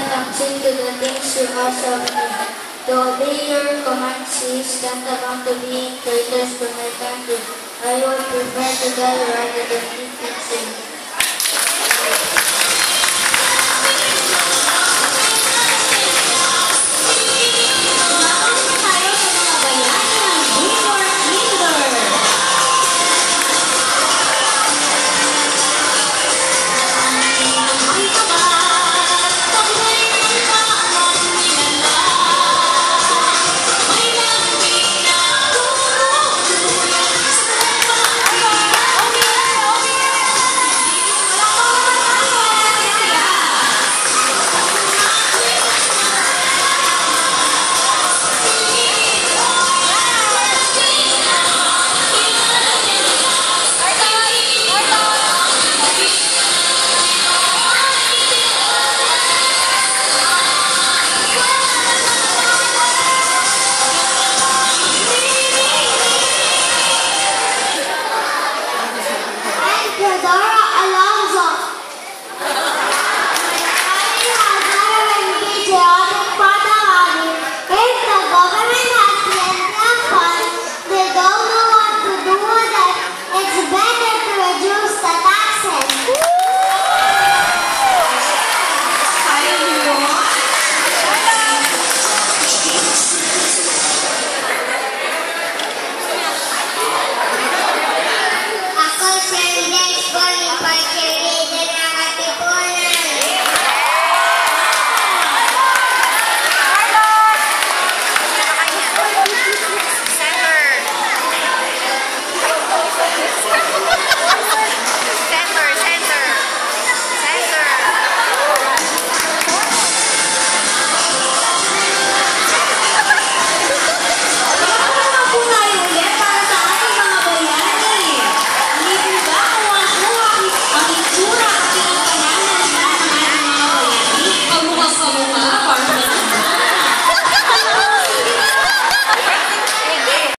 not accede to the things you ask of. To obey your commands is tantamount to being traitors to my country. I would prefer to die rather than eat sin.